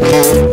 Yeah.